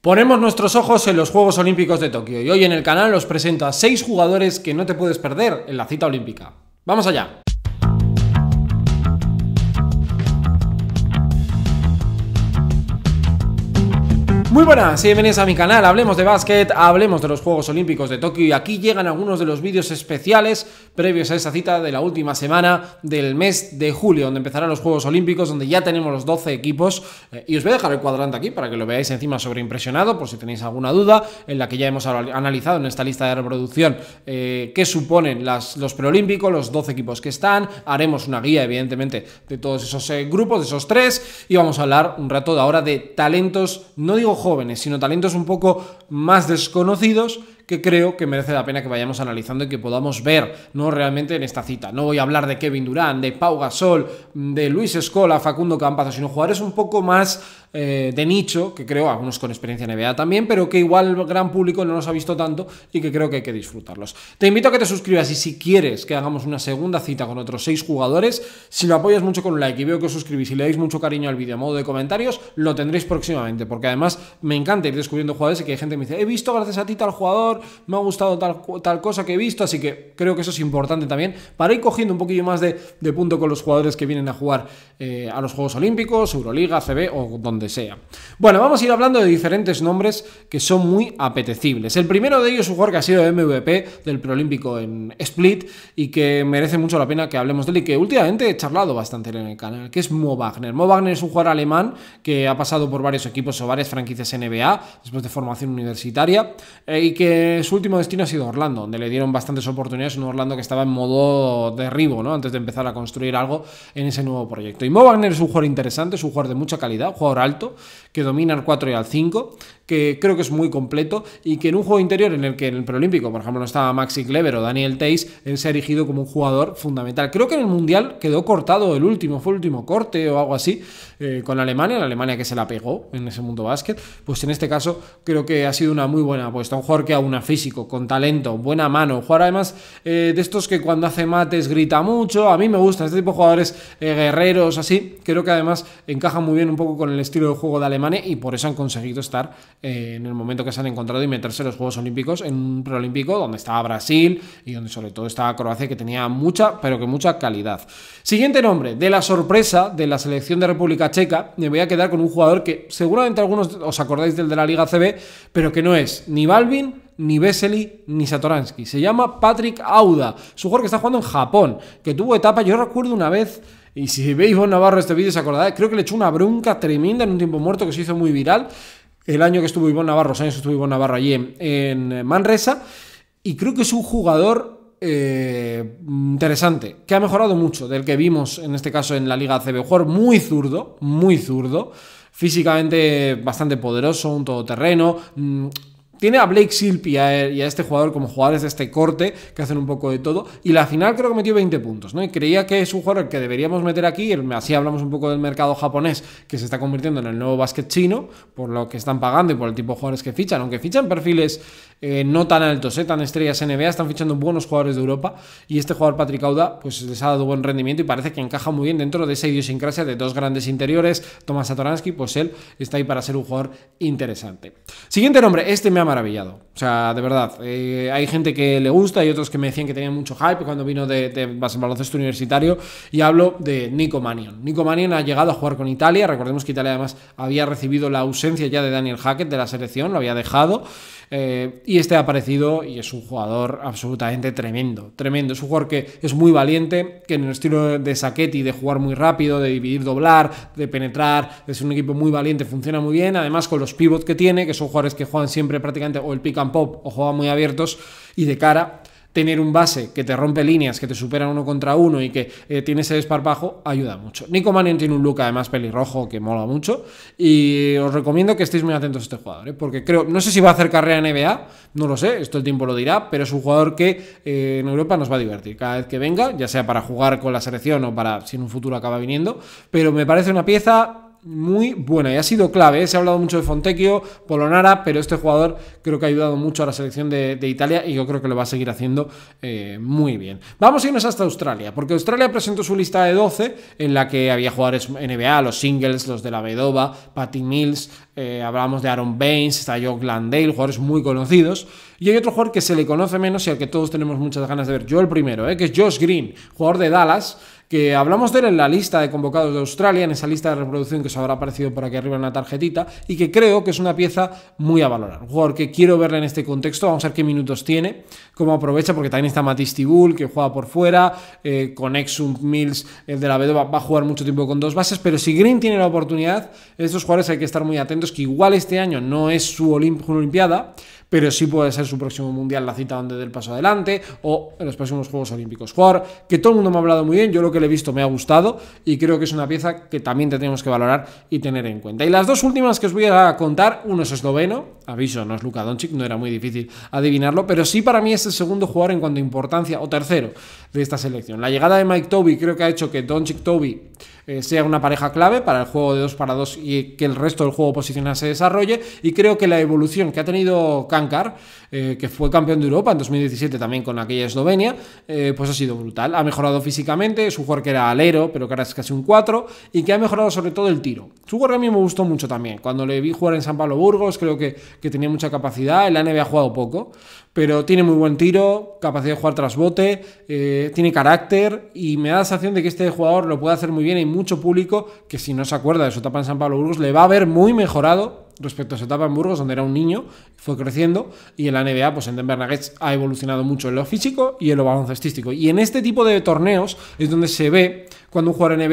Ponemos nuestros ojos en los Juegos Olímpicos de Tokio y hoy en el canal os presento a 6 jugadores que no te puedes perder en la cita olímpica. ¡Vamos allá! Muy buenas bienvenidos a mi canal, hablemos de básquet, hablemos de los Juegos Olímpicos de Tokio y aquí llegan algunos de los vídeos especiales previos a esa cita de la última semana del mes de julio, donde empezarán los Juegos Olímpicos, donde ya tenemos los 12 equipos eh, y os voy a dejar el cuadrante aquí para que lo veáis encima sobreimpresionado por si tenéis alguna duda, en la que ya hemos analizado en esta lista de reproducción eh, qué suponen los preolímpicos, los 12 equipos que están, haremos una guía evidentemente de todos esos eh, grupos, de esos tres y vamos a hablar un rato de ahora de talentos, no digo jóvenes, sino talentos un poco más desconocidos que creo que merece la pena que vayamos analizando y que podamos ver, ¿no? Realmente en esta cita. No voy a hablar de Kevin Durán, de Pau Gasol, de Luis Escola, Facundo Campazo, sino jugadores un poco más eh, de nicho, que creo, algunos con experiencia en NBA también, pero que igual el gran público no los ha visto tanto y que creo que hay que disfrutarlos. Te invito a que te suscribas y si quieres que hagamos una segunda cita con otros seis jugadores, si lo apoyas mucho con un like y veo que os suscribís y le dais mucho cariño al vídeo a modo de comentarios, lo tendréis próximamente, porque además me encanta ir descubriendo jugadores y que hay gente que me dice, he visto gracias a ti tal jugador, me ha gustado tal, tal cosa que he visto, así que creo que eso es importante también para ir cogiendo un poquillo más de, punto con los jugadores que vienen a jugar eh, a los Juegos Olímpicos, Euroliga, CB o donde sea. Bueno, vamos a ir hablando de diferentes nombres que son muy apetecibles. El primero de ellos es un jugador que ha sido MVP del preolímpico en Split y que merece mucho la pena que hablemos de él y que últimamente he charlado bastante en el canal, que es Mo Wagner. Mo Wagner es un jugador alemán que ha pasado por varios equipos o varias franquicias NBA después de formación universitaria eh, y que su último destino ha sido Orlando, donde le dieron bastantes oportunidades. Un Orlando que estaba en modo derribo, ¿no? Antes de empezar a construir algo en ese nuevo proyecto. Y Mo Wagner es un jugador interesante, es un jugador de mucha calidad, un jugador alto, que domina el 4 y al 5, que creo que es muy completo y que en un juego interior en el que en el preolímpico, por ejemplo, no estaba Maxi Kleber o Daniel Teis, él se ha erigido como un jugador fundamental. Creo que en el Mundial quedó cortado el último, fue el último corte o algo así eh, con Alemania, la Alemania que se la pegó en ese mundo básquet, pues en este caso creo que ha sido una muy buena apuesta. Un jugador que aúna físico, con talento, buena mano, un jugador además eh, de estos que cuando hace mates grita mucho, a mí me gusta este tipo de jugadores eh, guerreros así, creo que además encaja muy bien un poco con el estilo de juego de Alemania y por eso han conseguido estar eh, en el momento que se han encontrado y meterse en los Juegos Olímpicos en un preolímpico donde estaba Brasil y donde sobre todo estaba Croacia que tenía mucha, pero que mucha calidad. Siguiente nombre, de la sorpresa de la selección de República Checa, me voy a quedar con un jugador que seguramente algunos os acordáis del de la Liga CB, pero que no es ni Balvin, ni Vesely, ni Satoransky. Se llama Patrick Auda. Es un jugador que está jugando en Japón, que tuvo etapa, yo recuerdo una vez y si veis Bon Navarro este vídeo, se acordáis, creo que le echó una bronca tremenda en un tiempo muerto que se hizo muy viral. El año que estuvo Ivonne Navarro, los años que estuvo Ivonne Navarro allí en, Manresa. Y creo que es un jugador eh, interesante, que ha mejorado mucho del que vimos en este caso en la Liga CB. Muy zurdo, muy zurdo. Físicamente bastante poderoso, un todoterreno. Tiene a Blake Silp y a, este jugador como jugadores de este corte que hacen un poco de todo. Y la final creo que metió 20 puntos, ¿no? Y creía que es un jugador que deberíamos meter aquí. Así hablamos un poco del mercado japonés que se está convirtiendo en el nuevo básquet chino, por lo que están pagando y por el tipo de jugadores que fichan. Aunque fichan perfiles eh, no tan altos, eh, tan estrellas NBA, están fichando buenos jugadores de Europa. Y este jugador Patrick Auda, pues les ha dado buen rendimiento y parece que encaja muy bien dentro de esa idiosincrasia de dos grandes interiores. Tomás Satoransky, pues él está ahí para ser un jugador interesante. Siguiente nombre, este me ha maravillado. O sea, de verdad, eh, hay gente que le gusta y otros que me decían que tenían mucho hype cuando vino de, de, baloncesto universitario. Y hablo de Nico Manion. Nico Manion ha llegado a jugar con Italia. Recordemos que Italia además había recibido la ausencia ya de Daniel Hackett de la selección, lo había dejado. Eh, y este ha aparecido y es un jugador absolutamente tremendo, tremendo. Es un jugador que es muy valiente, que en el estilo de Saquetti, de jugar muy rápido, de dividir, doblar, de penetrar, es un equipo muy valiente, funciona muy bien. Además, con los pivots que tiene, que son jugadores que juegan siempre prácticamente o el pick and pop o juegan muy abiertos y de cara tener un base que te rompe líneas, que te supera uno contra uno y que eh, tiene ese desparpajo, ayuda mucho. Nico Mannion tiene un look además pelirrojo que mola mucho y os recomiendo que estéis muy atentos a este jugador, ¿eh? porque creo, no sé si va a hacer carrera en NBA, no lo sé, esto el tiempo lo dirá, pero es un jugador que eh, en Europa nos va a divertir cada vez que venga, ya sea para jugar con la selección o para si en un futuro acaba viniendo, pero me parece una pieza muy buena y ha sido clave. ¿eh? Se ha hablado mucho de Fontecchio, Polonara, pero este jugador creo que ha ayudado mucho a la selección de, Italia y yo creo que lo va a seguir haciendo eh, muy bien. Vamos a irnos hasta Australia, porque Australia presentó su lista de 12 en la que había jugadores NBA, los singles, los de la Vedova, Patty Mills, eh, hablábamos de Aaron Baines, está Joe Glandale, jugadores muy conocidos. Y hay otro jugador que se le conoce menos y al que todos tenemos muchas ganas de ver. Yo el primero, que es Josh Green, jugador de Dallas que hablamos de él en la lista de convocados de Australia, en esa lista de reproducción que os habrá aparecido por aquí arriba en la tarjetita, y que creo que es una pieza muy a valorar. Un jugador que quiero verle en este contexto, vamos a ver qué minutos tiene, cómo aprovecha, porque también está Matisse que juega por fuera, eh, con Exum Mills, el de la Vedova, va a jugar mucho tiempo con dos bases, pero si Green tiene la oportunidad, estos jugadores hay que estar muy atentos, que igual este año no es su Olimpiada, pero sí puede ser su próximo mundial la cita donde dé el paso adelante o en los próximos Juegos Olímpicos. Jugador que todo el mundo me ha hablado muy bien, yo lo que le he visto me ha gustado y creo que es una pieza que también tenemos que valorar y tener en cuenta. Y las dos últimas que os voy a contar, uno es esloveno, aviso, no es Luka Doncic, no era muy difícil adivinarlo, pero sí para mí es el segundo jugador en cuanto a importancia, o tercero, de esta selección. La llegada de Mike Toby creo que ha hecho que Doncic Toby eh, sea una pareja clave para el juego de 2 para 2 y que el resto del juego posicional se desarrolle. Y creo que la evolución que ha tenido Kankar, eh, que fue campeón de Europa en 2017 también con aquella Eslovenia, eh, pues ha sido brutal. Ha mejorado físicamente, es un jugador que era alero, pero que ahora es casi un 4, y que ha mejorado sobre todo el tiro. Su jugador a mí me gustó mucho también. Cuando le vi jugar en San Pablo Burgos, creo que, que tenía mucha capacidad. En la NBA ha jugado poco, pero tiene muy buen tiro, capacidad de jugar tras bote, tiene carácter y me da la sensación de que este jugador lo puede hacer muy bien mucho público que si no se acuerda de su etapa en San Pablo Burgos le va a ver muy mejorado respecto a su etapa en Burgos, donde era un niño, fue creciendo, y en la NBA, pues en Denver Nuggets ha evolucionado mucho en lo físico y en lo baloncestístico. Y en este tipo de torneos es donde se ve cuando un jugador NBA